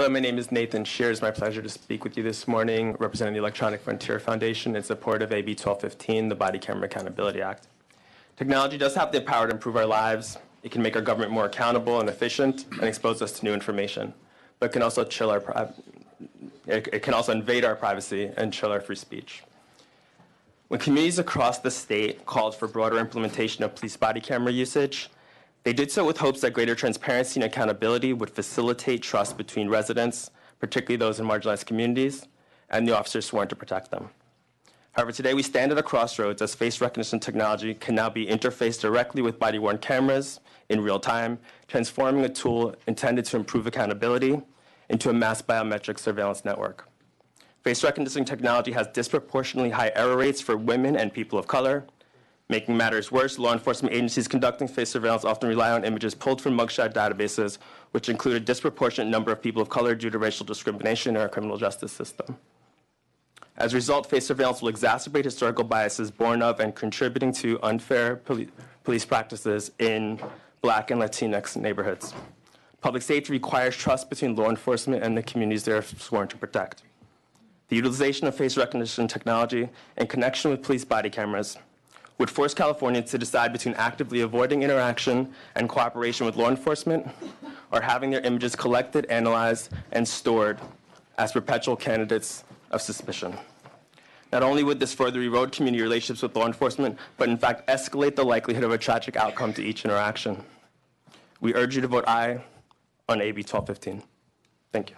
Hello, my name is Nathan Sheard. It's my pleasure to speak with you this morning, representing the Electronic Frontier Foundation in support of AB 1215, the Body Camera Accountability Act. Technology does have the power to improve our lives. It can make our government more accountable and efficient and expose us to new information, but can also chill our pri- it it can also invade our privacy and chill our free speech. When communities across the state called for broader implementation of police body camera usage, they did so with hopes that greater transparency and accountability would facilitate trust between residents, particularly those in marginalized communities, and the officers sworn to protect them. However, today we stand at a crossroads as face recognition technology can now be interfaced directly with body worn cameras in real time, transforming a tool intended to improve accountability into a mass biometric surveillance network. Face recognition technology has disproportionately high error rates for women and people of color. Making matters worse, law enforcement agencies conducting face surveillance often rely on images pulled from mugshot databases, which include a disproportionate number of people of color due to racial discrimination in our criminal justice system. As a result, face surveillance will exacerbate historical biases born of and contributing to unfair poli- police practices in black and Latinx neighborhoods. Public safety requires trust between law enforcement and the communities they are sworn to protect. The utilization of face recognition technology in connection with police body cameras would force Californians to decide between actively avoiding interaction and cooperation with law enforcement or having their images collected, analyzed, and stored as perpetual candidates of suspicion. Not only would this further erode community relationships with law enforcement, but in fact escalate the likelihood of a tragic outcome to each interaction. We urge you to vote aye on AB 1215. Thank you.